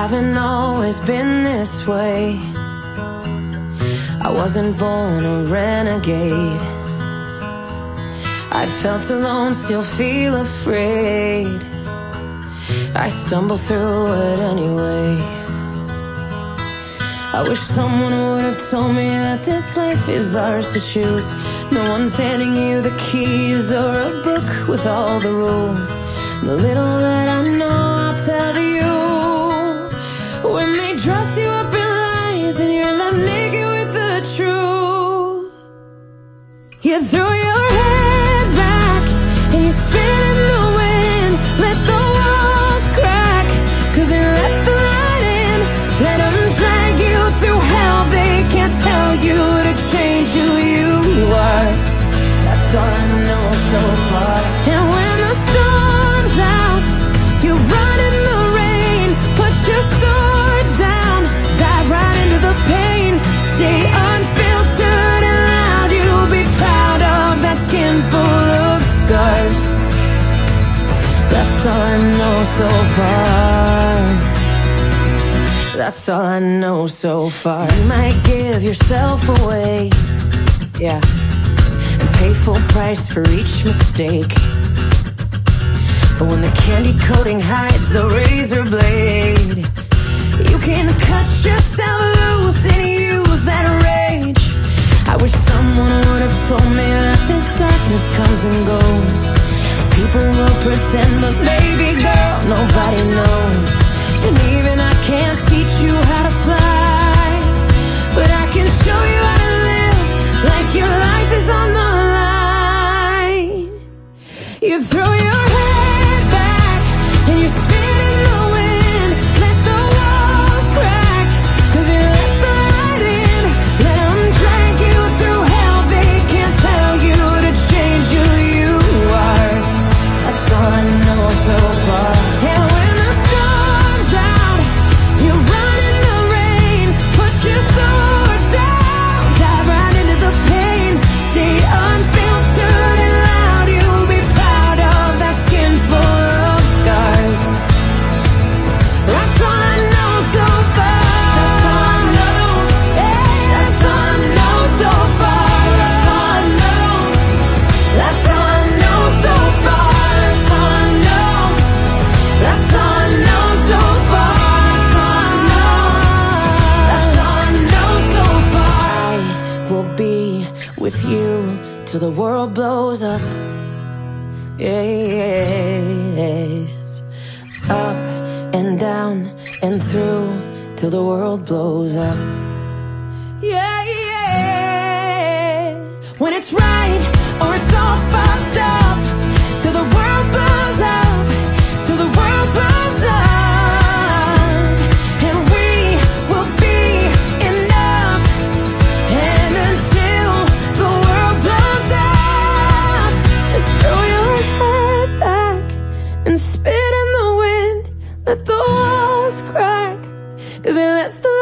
haven't always been this way. I wasn't born a renegade. I felt alone, still feel afraid. I stumble through it anyway. I wish someone would have told me that this life is ours to choose. No one's handing you the keys or a book with all the rules. The little that I know, I'll tell you. When they dress you up in lies and you're left naked with the truth, you throw your I know so far. That's all I know so far. So you might give yourself away, yeah, and pay full price for each mistake. But when the candy coating hides the razor blade, you can cut yourself loose and use that rage. I wish someone would have told me that this darkness comes and goes. People will pretend, but baby girl, nobody knows. And even I can't teach you how to fly, but I can show you how to live like your life is on the line. You throw your till the world blows up. Yes. Up and down and through till the world blows up. Yeah, yeah. When it's right or it's all fucked up, cause it lets the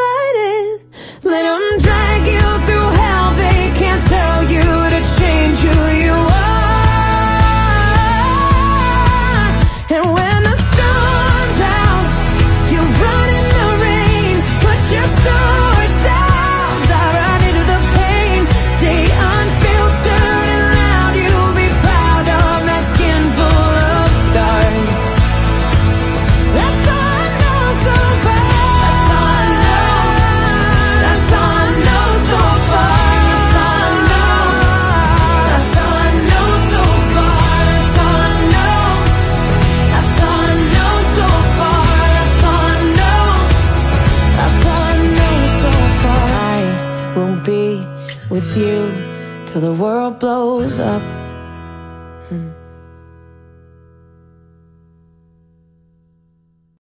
with you till the world blows up. Hmm.